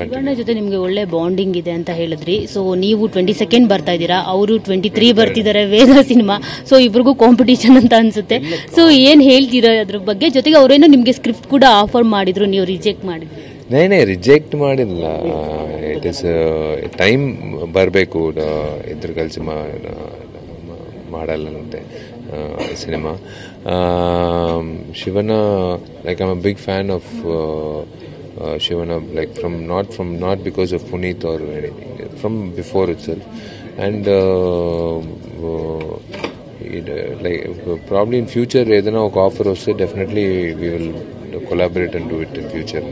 ಶಿವಣ್ಣ ಜೊತೆ ನಿಮ್ಗೆ ಒಳ್ಳೆ ಬಾಂಡಿಂಗ್ ಇದೆ ಅಂತ ಹೇಳಿದ್ರಿ. ಸೊ ನೀವು ಟ್ವೆಂಟಿ ಸೆಕೆಂಡ್ ಬರ್ತಾ ಇದ್ದೀರಾ ಅವರು ಟ್ವೆಂಟಿ ತ್ರೀ ಬರ್ತಿದ್ದಾರೆ ವೇದ ಸಿನಿಮಾ. ಸೊ ಇಬ್ರಿಗೂ ಕಾಂಪಿಟೇಷನ್ ಅಂತ ಅನ್ಸುತ್ತೆ. ಸೊ ಏನ್ ಹೇಳ್ತೀರಾ ಅದ್ರ ಬಗ್ಗೆ? ಜೊತೆಗೆ ಅವರೇನೋ ನಿಮ್ಗೆ ಸ್ಕ್ರಿಪ್ಟ್ ಕೂಡ ಆಫರ್ ಮಾಡಿದ್ರು ನೀವು ರಿಜೆಕ್ಟ್ ಮಾಡಿದ್ರಿ. ನೈ ರಿಜೆಕ್ಟ್ ಮಾಡಿಲ್ಲ. ಇಟ್ ಇಸ್ ಟೈಮ್ ಬರಬೇಕು ಇದ್ರ ಕಲಿಸಿ ಮಾಡಲ್ಲಂತೆ cinema. Shivanna like I'm a big fan of ಶಿವನ like from not from not because of Puneeth or anything from before itself and like probably in future ఏదైనా ఒక offer వస్తే definitely we will collaborate and do it in future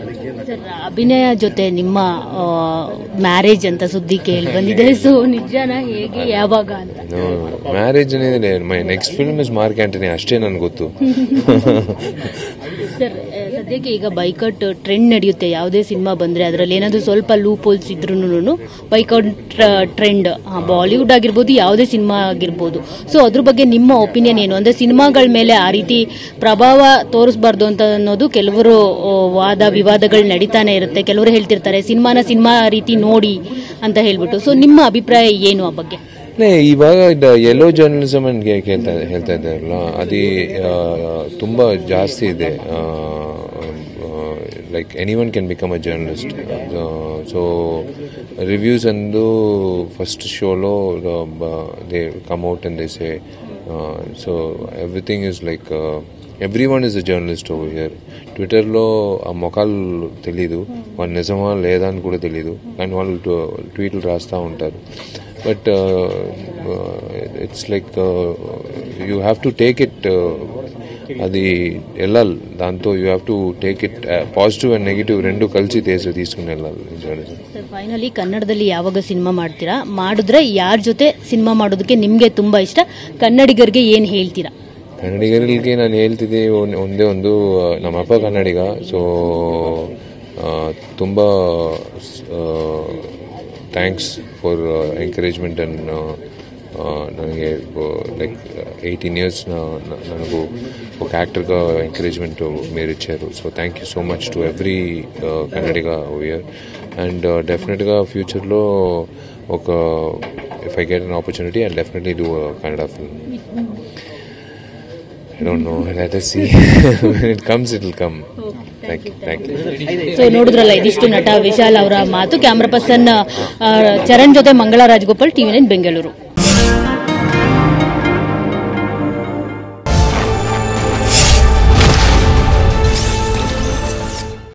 sir ಅಭಿನಯ ಜೊತೆ ನಿಮ್ಮ marriage ಅಂತ ಸುದ್ದಿ ಕೇಳಿ ಬಂದಿದೆ ಸೊ ನಿಜಾನ ಹೇಗೆ ಯಾವಾಗ ಅಂತ ಮ್ಯಾರೇಜ್ అనేది లేదు my next film is Mark Antony ಅಷ್ಟೇ ನನಗೆ ಗೊತ್ತು ಸರ್ ಆ, ಸದ್ಯಕ್ಕೆ ಈಗ ಬೈಕಟ್ ಟ್ರೆಂಡ್ ನಡೆಯುತ್ತೆ. ಯಾವುದೇ ಸಿನಿಮಾ ಬಂದ್ರೆ ಅದರಲ್ಲಿ ಏನಾದರೂ ಸ್ವಲ್ಪ ಲೂಪ್ ಹೋಲ್ಸ್ ಇದ್ರೂ ಬೈಕೌಟ್ ಟ್ರೆಂಡ್ ಬಾಲಿವುಡ್ ಆಗಿರ್ಬೋದು ಯಾವುದೇ ಸಿನಿಮಾ ಆಗಿರ್ಬೋದು. ಸೊ ಅದ್ರ ಬಗ್ಗೆ ನಿಮ್ಮ ಒಪಿನಿಯನ್ ಏನು? ಅಂದ್ರೆ ಸಿನಿಮಾಗಳ ಮೇಲೆ ಆ ರೀತಿ ಪ್ರಭಾವ ತೋರಿಸ್ಬಾರ್ದು ಅಂತ ಅನ್ನೋದು ಕೆಲವರು ವಾದ ವಿವಾದಗಳು ನಡೀತಾನೆ ಇರುತ್ತೆ. ಕೆಲವರು ಹೇಳ್ತಿರ್ತಾರೆ ಸಿನಿಮಾನ ಸಿನಿಮಾ ರೀತಿ ನೋಡಿ ಅಂತ ಹೇಳ್ಬಿಟ್ಟು. ಸೊ ನಿಮ್ಮ ಅಭಿಪ್ರಾಯ ಏನು ಆ ಬಗ್ಗೆ? ಅಲ್ಲೇ ದ ಯೆಲ್ಲೋ ಜರ್ನಲಿಸಮ್ ಅಂತ ಕೇಳ್ತಾ ಹೇಳ್ತಾ ಇದ್ದಾರಲ್ಲ ಅದೇ ತುಂಬ ಜಾಸ್ತಿ ಇದೆ. Like anyone can can become a journalist so reviews ಅಂದು first ಶೋಲೋ they come out and they say so everything is like everyone is a journalist over here ಟ್ವಿಟರ್ಲೋ ಆ ಮೊಕಾಲು ತಿಳಿಯದು ವಾ ನಿಜಮ ಲೇದಾ ಅಂತ ಕೂಡ ತಿಳಿದು ಆ್ಯಂಡ್ ವಾಳು ಟ್ವೀಟ್ ರಾಸ್ತಾ ಉಂಟಾರು but it's like you have to take it అది వెళ్ళాలి దాంతో you have to take it positive and negative రెండు కలిసి తీసు తీసుకుని వెళ్ళాలి జర్నలిజం ಸರ್ ಫೈನಲಿ ಕನ್ನಡದಲ್ಲಿ ಯಾವಾಗ ಸಿನಿಮಾ ಮಾಡ್ತೀರಾ ಮಾಡಿದ್ರೆ ಯಾರ ಜೊತೆ ಸಿನಿಮಾ ಮಾಡೋದಕ್ಕೆ ನಿಮ್ಗೆ ತುಂಬಾ ಇಷ್ಟ ಕನ್ನಡಿಗರಿಗೆ ಏನ್ ಹೇಳ್ತೀರಾ ಕನ್ನಡಿಗರಿಗೆ ನಾನು ಹೇಳ್ತಿದ್ದೆ ಒಂದ್- ಒಂದೇ ಒಂದು ಆ, ನಮ್ಮಪ್ಪ ಕನ್ನಡಿಗ ಸೊ ತುಂಬ ಥ್ಯಾಂಕ್ಸ್ ಫಾರ್ ಎಂಕರೇಜ್ಮೆಂಟ್ ಅಂಡ್ ನನಗೆ లైక్ ఎయిటీన్ ఇయర్స్ ನನಗೂ ఒక యాక్టర్గా ఎంకరేజ్మెంట్ మీరు ఇచ్చారు so thank you so much to every Kannadiga year and డెఫినెట్గా ఫ్యూచర్లో ఒక if I get an opportunity I definitely do Kannada film no no the see with comes it come thank you so ನೋಡಿದ್ರಲ್ಲ ಇದಿಷ್ಟು ನಟ ವಿಶಾಲ್ ಅವರ ಮಾತು camera person Charan ಜೊತೆ ಮಂಗಳ ರಾಜ್ ಗೋಪಾಲ್ ಟಿ ಬೆಂಗಳೂರು.